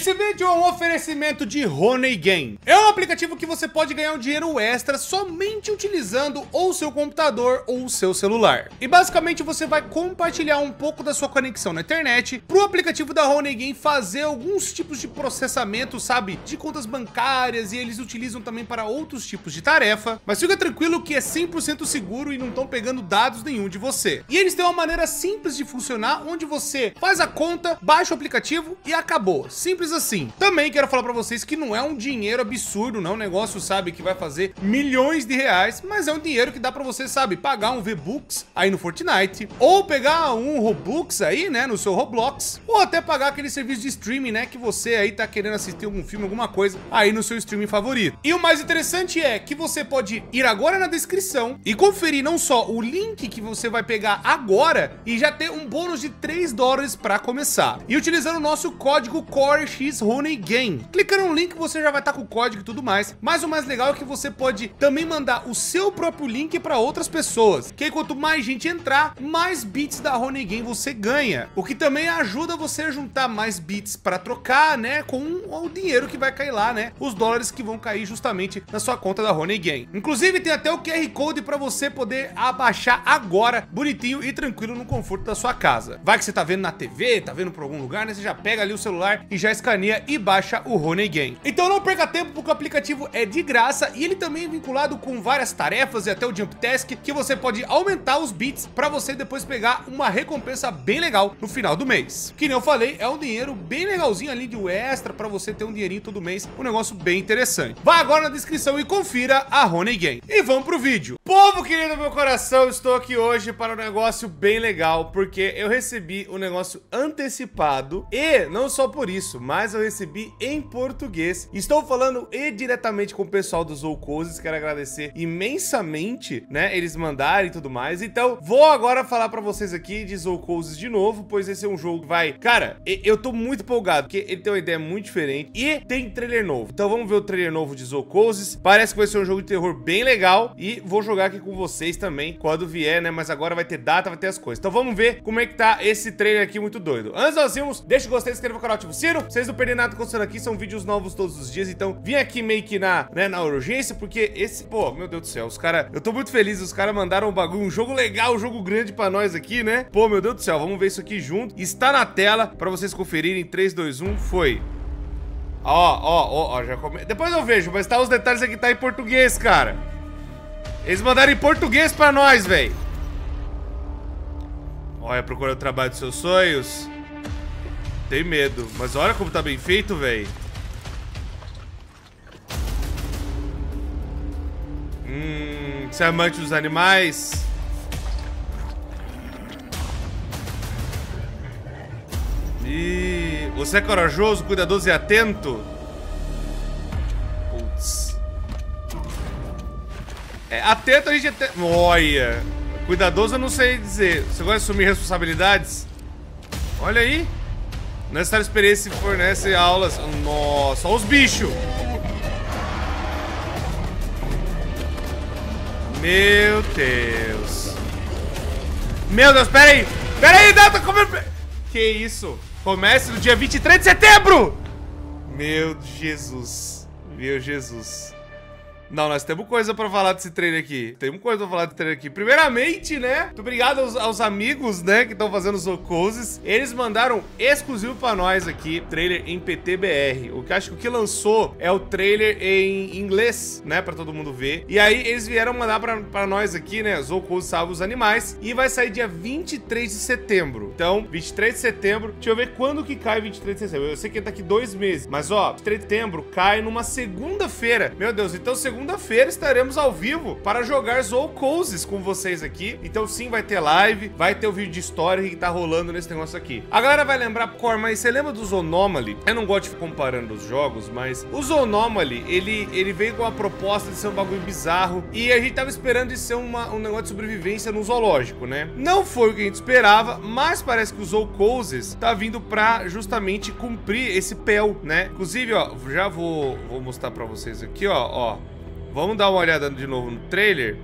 Esse vídeo é um oferecimento de Honey Game. É um aplicativo que você pode ganhar um dinheiro extra somente utilizando ou seu computador ou seu celular. E basicamente você vai compartilhar um pouco da sua conexão na internet para o aplicativo da Honey Game fazer alguns tipos de processamento, sabe, de contas bancárias e eles utilizam também para outros tipos de tarefa. Mas fica tranquilo que é 100% seguro e não estão pegando dados nenhum de você. E eles têm uma maneira simples de funcionar onde você faz a conta, baixa o aplicativo e acabou. Simples assim. Também quero falar para vocês que não é um dinheiro absurdo, não é um negócio, sabe, que vai fazer milhões de reais, mas é um dinheiro que dá para você, sabe, pagar um V-Bucks aí no Fortnite, ou pegar um Robux aí, né, no seu Roblox, ou até pagar aquele serviço de streaming, né, que você aí tá querendo assistir algum filme, alguma coisa aí no seu streaming favorito. E o mais interessante é que você pode ir agora na descrição e conferir não só o link que você vai pegar agora e já ter um bônus de 3 dólares para começar. E utilizando o nosso código COREX Honey Game. Clicando no link você já vai estar tá com o código e tudo mais. Mas o mais legal é que você pode também mandar o seu próprio link para outras pessoas. Que aí, quanto mais gente entrar, mais bits da Honey Game você ganha. O que também ajuda você a juntar mais bits para trocar, né, com o dinheiro que vai cair lá, né, os dólares que vão cair justamente na sua conta da Honey Game. Inclusive tem até o QR Code para você poder abaixar agora, bonitinho e tranquilo no conforto da sua casa. Vai que você tá vendo na TV, tá vendo por algum lugar, né, você já pega ali o celular e já escaneia e baixa o Honey Game. Então não perca tempo porque o aplicativo é de graça e ele também é vinculado com várias tarefas e até o Jump Task que você pode aumentar os bits para você depois pegar uma recompensa bem legal no final do mês. Que nem eu falei, é um dinheiro bem legalzinho ali de extra para você ter um dinheirinho todo mês, um negócio bem interessante. Vá agora na descrição e confira a Honey Game. E vamos pro vídeo. Povo querido do meu coração, estou aqui hoje para um negócio bem legal, porque eu recebi um negócio antecipado e não só por isso, mas eu recebi em português. Estou falando e diretamente com o pessoal dos Zoukoses, quero agradecer imensamente, né, eles mandarem e tudo mais. Então, vou agora falar para vocês aqui de Zoukoses de novo, pois esse é um jogo que vai... Cara, eu tô muito empolgado, porque ele tem uma ideia muito diferente e tem trailer novo. Então vamos ver o trailer novo de Zoukoses. Parece que vai ser um jogo de terror bem legal e vou jogar aqui com vocês também quando vier, né, mas agora vai ter data, vai ter as coisas. Então vamos ver como é que tá esse trailer aqui muito doido. Antes nós vimos, deixa o gostei, se inscreva no canal, ativa o sino. Vocês perderem nada acontecendo aqui, são vídeos novos todos os dias. Então vim aqui meio que na, né, na urgência, porque esse... Pô, meu Deus do céu, os caras... Eu tô muito feliz, os caras mandaram um bagulho, um jogo legal, um jogo grande pra nós aqui, né? Pô, meu Deus do céu, vamos ver isso aqui junto. Está na tela pra vocês conferirem. 3, 2, 1, foi. Ó, ó, ó, ó, já come... Depois eu vejo, mas tá os detalhes aqui, tá em português, cara. Eles mandaram em português pra nós, velho. Olha, procura o trabalho dos seus sonhos. Tem medo. Mas olha como tá bem feito, velho. Hum, você é amante dos animais? E você é corajoso, cuidadoso e atento? Putz. É, atento a gente até... Olha. Cuidadoso eu não sei dizer. Você gosta de assumir responsabilidades? Olha aí. Necessário experiência fornece aulas. Nossa, olha os bichos. Meu Deus. Meu Deus, pera aí. Pera aí, data como... Que isso? Comece no dia 23 de setembro. Meu Jesus. Meu Jesus. Não, nós temos coisa pra falar desse trailer aqui. Temos coisa pra falar desse trailer aqui. Primeiramente, né? Muito obrigado aos, aos amigos, né? Que estão fazendo os ocoses. Eles mandaram exclusivo pra nós aqui, trailer em PTBR. O que acho que o que lançou é o trailer em inglês, né? Pra todo mundo ver. E aí, eles vieram mandar pra, pra nós aqui, né? Os ocoses salvam os animais. E vai sair dia 23 de setembro. Então, 23 de setembro. Deixa eu ver quando que cai 23 de setembro. Eu sei que é daqui dois meses. Mas, ó, 23 de setembro cai numa segunda-feira. Meu Deus, então segunda segunda-feira estaremos ao vivo para jogar Zoukoses com vocês aqui. Então sim, vai ter live, vai ter o vídeo de história que tá rolando nesse negócio aqui. A galera vai lembrar, Cor, mas você lembra do Zonomaly? Eu não gosto de ficar comparando os jogos, mas o Zonomaly, ele, ele veio com a proposta de ser um bagulho bizarro e a gente tava esperando de ser uma, um negócio de sobrevivência no zoológico, né? Não foi o que a gente esperava, mas parece que o Zoukoses tá vindo pra justamente cumprir esse PEL, né? Inclusive, ó, já vou, vou mostrar pra vocês aqui, ó, ó. Vamos dar uma olhada de novo no trailer.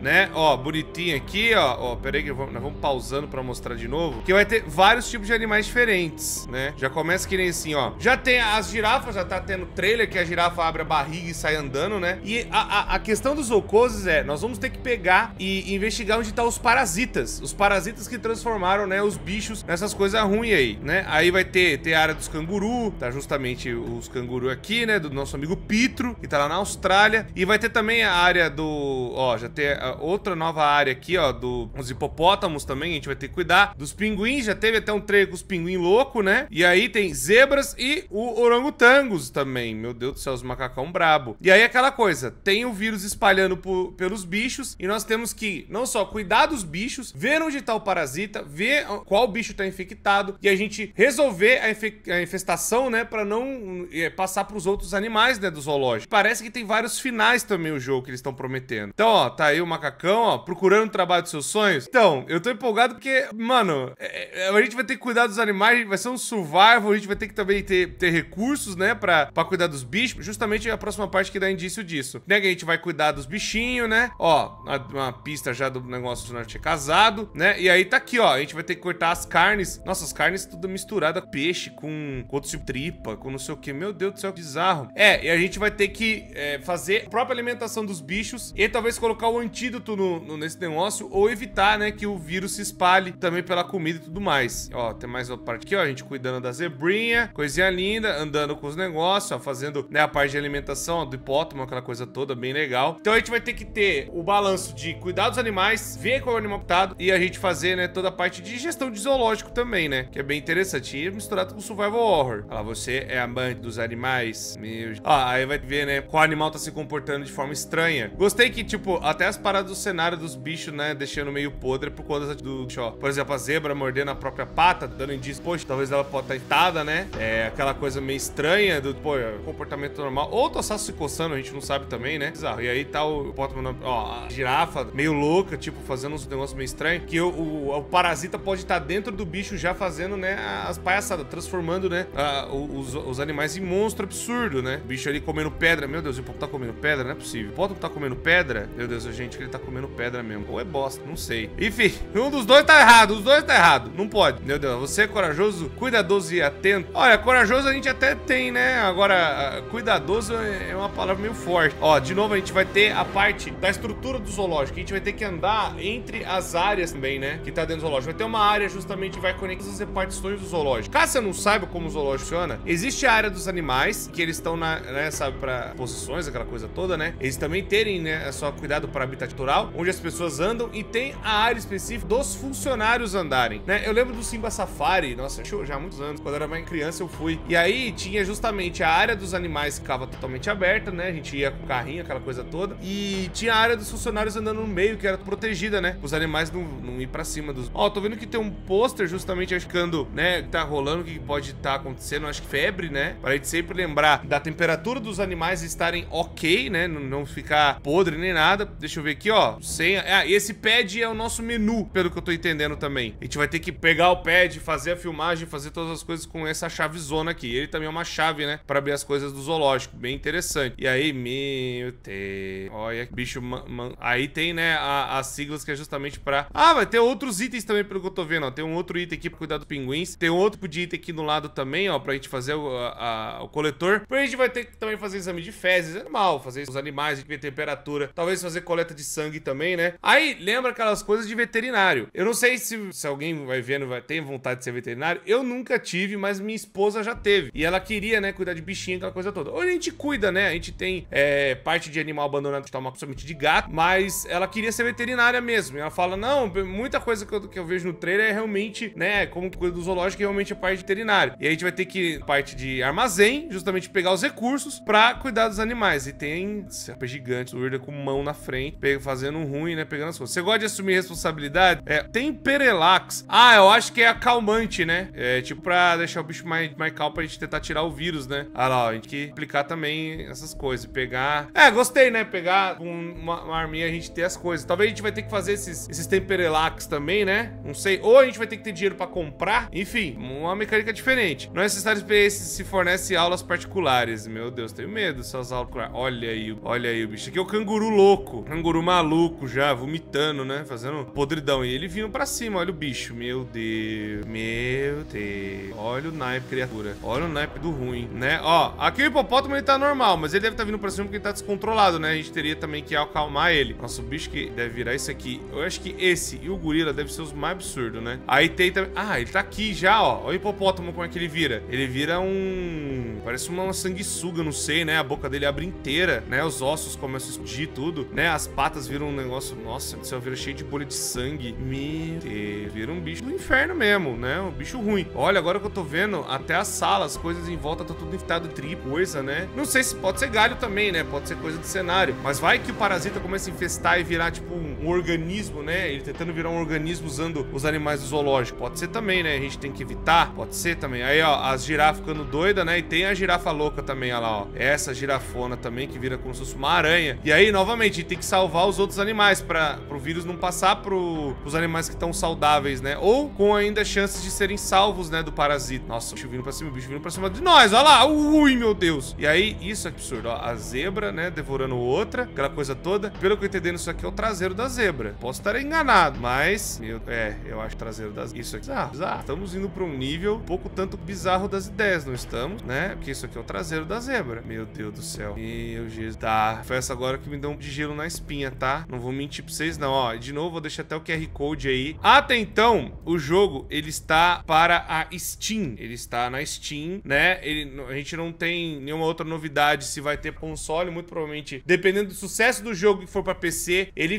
Né? Ó, bonitinho aqui, ó. Ó, pera aí que nós vamos pausando pra mostrar de novo. Que vai ter vários tipos de animais diferentes, né? Já começa que nem assim, ó. Já tem as girafas, já tá tendo trailer que a girafa abre a barriga e sai andando, né? E a, a, a questão dos ocoses é, nós vamos ter que pegar e investigar onde tá os parasitas. Os parasitas que transformaram, né, os bichos nessas coisas ruins aí, né? Aí vai ter, ter a área dos canguru, tá justamente os canguru aqui, né, do nosso amigo Pitro, que tá lá na Austrália. E vai ter também a área do, ó, já tem outra nova área aqui, ó, dos hipopótamos também, a gente vai ter que cuidar. Dos pinguins, já teve até um trailer com os pinguins louco, né? E aí tem zebras e o orangotangos também. Meu Deus do céu, os macacão brabo. E aí aquela coisa, tem o vírus espalhando por, pelos bichos e nós temos que não só cuidar dos bichos, ver onde tá o parasita, ver qual bicho tá infectado e a gente resolver a, a infestação, né, para não é, passar pros outros animais, né, do zoológico. Parece que tem vários finais também o jogo que eles estão prometendo. Então, ó, tá aí o macacão, ó, procurando o trabalho dos seus sonhos. Então, eu tô empolgado porque, mano, é, é, a gente vai ter que cuidar dos animais, vai ser um survival, a gente vai ter que também ter, ter recursos, né, pra, pra cuidar dos bichos. Justamente a próxima parte que dá indício disso. Né, que a gente vai cuidar dos bichinhos, né? Ó, uma pista já do negócio do Norte casado, né? E aí tá aqui, ó, a gente vai ter que cortar as carnes. Nossa, as carnes tudo misturada, peixe com, com outro tipo tripa, com não sei o que. Meu Deus do céu, que bizarro. É, e a gente vai ter que é, fazer a própria alimentação dos bichos e talvez colocar o antídoto no, no, nesse negócio ou evitar, né, que o vírus se espalhe também pela comida e tudo mais. Ó, tem mais outra parte aqui, ó, a gente cuidando da zebrinha, coisinha linda, andando com os negócios, ó, fazendo, né, a parte de alimentação, ó, do hipótamo, aquela coisa toda, bem legal. Então a gente vai ter que ter o balanço de cuidar dos animais, ver qual é o animal optado e a gente fazer, né, toda a parte de gestão de zoológico também, né, que é bem interessante. E misturado com survival horror. Lá, você é amante dos animais, meu... Ó, aí vai ver, né, qual animal tá se comportando de forma estranha. Gostei que, tipo, até as paradas do cenário dos bichos, né, deixando meio podre por conta do, ó, por exemplo, a zebra mordendo a própria pata, dando indício, poxa, talvez ela pode estar irritada, né, é aquela coisa meio estranha do, pô, comportamento normal. Ou tá só se coçando, a gente não sabe também, né, bizarro. E aí tá o, ó, a girafa meio louca, tipo, fazendo uns negócios meio estranhos, que o, o, o parasita pode estar dentro do bicho já fazendo, né, as palhaçadas, transformando, né, a, os, os animais em monstro absurdo, né. O bicho ali comendo pedra, meu Deus, o hipopótamo tá comendo pedra, não é possível. O hipopótamo tá comendo pedra? Meu Deus, gente, que ele tá comendo pedra mesmo. Ou é bosta, não sei. Enfim, um dos dois tá errado, os dois tá errado. Não pode. Meu Deus, você é corajoso, cuidadoso e atento. Olha, corajoso a gente até tem, né? Agora, cuidadoso é uma palavra meio forte. Ó, de novo, a gente vai ter a parte da estrutura do zoológico. A gente vai ter que andar entre as áreas também, né? Que tá dentro do zoológico. Vai ter uma área justamente que vai conectar as repartições do zoológico. Caso você não saiba como o zoológico funciona, existe a área dos animais, que eles estão na, né, sabe, pra posições, aquela coisa toda, né? Eles também terem, né, é só cuidado para habitat natural, onde as pessoas andam e tem a área específica dos funcionários andarem, né? Eu lembro do Simba Safari, nossa, já há muitos anos, quando eu era mais criança eu fui. E aí tinha justamente a área dos animais que ficava totalmente aberta, né? A gente ia com o carrinho, aquela coisa toda. E tinha a área dos funcionários andando no meio, que era protegida, né? Os animais não, não ir pra cima dos... Ó, tô vendo que tem um pôster justamente ficando, né? Que tá rolando, que pode estar tá acontecendo, acho que febre, né? Pra gente sempre lembrar da temperatura dos animais estarem ok, né? Não, não ficar podre nem nada. Deixa eu ver aqui, ó. Senha. Ah, esse pad é o nosso menu, pelo que eu tô entendendo também. A gente vai ter que pegar o pad, fazer a filmagem, fazer todas as coisas com essa chavezona aqui. Ele também é uma chave, né? Pra abrir as coisas do zoológico. Bem interessante. E aí, meu Deus. Olha, bicho... Man, man. Aí tem, né, a, as siglas que é justamente pra... Ah, vai ter outros itens também, pelo que eu tô vendo, ó. Tem um outro item aqui pra cuidar dos pinguins. Tem um outro tipo de item aqui no lado também, ó, pra gente fazer o, a, o coletor. Depois a gente vai ter que também fazer exame de fezes. É normal, fazer os animais, ver temperatura. Talvez fazer coleta de sangue também, né? Aí, lembra aquelas coisas de veterinário. Eu não sei se, se alguém vai vendo, vai ter vontade de ser veterinário. Eu nunca tive, mas minha esposa já teve. E ela queria, né, cuidar de bichinho, aquela coisa toda. Hoje a gente cuida, né? A gente tem é, parte de animal abandonado que toma principalmente de gato, mas ela queria ser veterinária mesmo. E ela fala, não, muita coisa que eu, que eu vejo no trailer é realmente, né, como coisa do zoológico, é realmente a parte de veterinário. E a gente vai ter que, parte de armazém, justamente pegar os recursos pra cuidar dos animais. E tem serpa gigante, urda com mão na frente, fazendo ruim, né? Pegando as coisas. Você gosta de assumir responsabilidade? É, tem Perelax. Ah, eu acho que é acalmante, né? É tipo pra deixar o bicho mais, mais calmo pra gente tentar tirar o vírus, né? Ah lá, ó, a gente tem que aplicar também essas coisas. Pegar. É, gostei, né? Pegar com uma, uma arminha a gente ter as coisas. Talvez a gente vai ter que fazer esses, esses Temperelax também, né? Não sei. Ou a gente vai ter que ter dinheiro pra comprar. Enfim, uma mecânica diferente. Não é necessário experiência se fornece aulas particulares. Meu Deus, tenho medo dessas aulas. Olha aí, olha aí o bicho. Aqui é o canguru louco. Canguru maluco já, vomitando, né? Fazendo podridão. E ele vindo pra cima, olha o bicho. Meu Deus. Meu Deus. Olha o naipe, criatura. Olha o naipe do ruim, né? Ó, aqui o hipopótamo ele tá normal, mas ele deve estar tá vindo pra cima porque ele tá descontrolado, né? A gente teria também que acalmar ele. Nossa, o bicho que deve virar isso aqui. Eu acho que esse e o gorila devem ser os mais absurdos, né? Aí tem também... Ah, ele tá aqui já, ó. Olha o hipopótamo como é que ele vira. Ele vira um... Parece uma sanguessuga, não sei, né? A boca dele abre inteira, né? Os ossos começam a explodir tudo, né? As patas viram um negócio... Nossa, o céu vira cheio de bolha de sangue. Meu Deus. Vira um bicho do inferno mesmo, né? Um bicho ruim. Olha, agora que eu tô vendo, até a sala, as coisas em volta tá tudo infectado de coisa, né? Não sei se pode ser galho também, né? Pode ser coisa de cenário. Mas vai que o parasita começa a infestar e virar, tipo, um organismo, né? Ele tentando virar um organismo usando os animais do zoológico. Pode ser também, né? A gente tem que evitar. Pode ser também. Aí, ó, as girafas ficando doidas, né? E tem a girafa louca também, olha lá, ó. Essa girafona também, que vira como se fosse uma aranha. E aí, novamente, a gente tem que salvar os outros animais para o vírus não passar pro, pros animais que estão saudáveis, né? Ou com ainda chances de serem salvos, né, do parasita. Nossa, o bicho vindo pra cima, o bicho vindo pra cima de nós, olha lá. Ui, meu Deus. E aí, isso é absurdo, ó. A zebra, né, devorando outra, aquela coisa toda. Pelo que eu entendendo, isso aqui é o traseiro da zebra. Posso estar enganado, mas... Meu, é, eu acho traseiro das... Isso aqui, ah, bizarro. Estamos indo pra um nível um pouco tanto bizarro das ideias, não estamos, né? Porque isso aqui é o traseiro da zebra. Meu Deus do céu. Meu Jesus. Tá, foi essa agora que me deu um de gelo na espinha, tá? Não vou mentir pra vocês, não. Ó, de novo, vou deixar até o QR Code aí. Até então, o jogo, ele está para a Steam. Ele está na Steam, né? Ele, a gente não tem nenhuma outra novidade se vai ter console. Muito provavelmente, dependendo do sucesso do jogo que for para PC, ele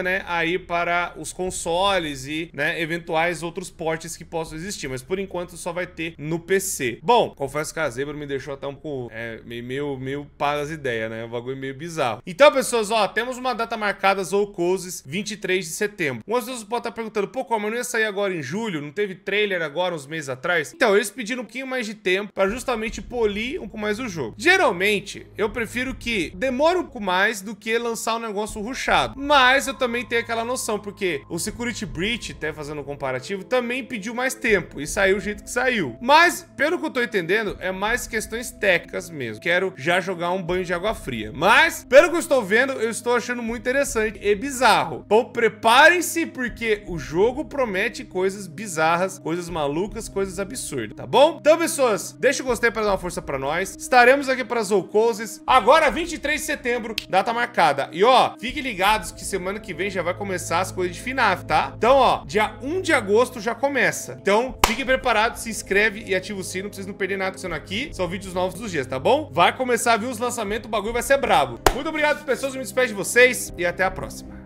né, aí para os consoles e, né, eventuais outros portes que possam existir. Mas por enquanto só vai ter no PC. Bom, confesso que a Zebra me deixou até um pouco é, meio, meio, para as ideias, né? Um bagulho meio bizarro. Então, pessoas, ó, temos uma data marcada, Zoukoses, 23 de setembro. Umas pessoas podem estar perguntando, pô, como não ia sair agora em julho? Não teve trailer agora uns meses atrás? Então, eles pediram um pouquinho mais de tempo para justamente polir um pouco mais o jogo. Geralmente, eu prefiro que demore um pouco mais do que lançar um negócio ruchado. Mas eu também tenho aquela noção, porque o Security Breach, até fazendo um comparativo, também pediu mais tempo e saiu o jeito que saiu. Mas, pelo que eu tô entendendo, é mais questões técnicas mesmo. Quero já jogar um banho de água fria. Mas, pelo que eu estou vendo, eu estou achando muito interessante e bizarro. Então, preparem-se, porque o jogo promete coisas bizarras, coisas malucas, coisas absurdas, tá bom? Então, pessoas, deixa o gostei para dar uma força para nós. Estaremos aqui para Zoukoses. Agora, 23 de setembro, data marcada. E, ó, fiquem ligados que semana que vem já vai começar as coisas de FNAF, tá? Então, ó, dia 1 de agosto já começa. Então, fiquem preparados, se inscreve e ativa o sino pra vocês não perderem nada acontecendo aqui. São vídeos novos dos dias, tá bom? Vai começar a vir os lançamentos, o bagulho vai ser brabo. Muito obrigado, pessoas, eu me despeço de vocês e até a próxima.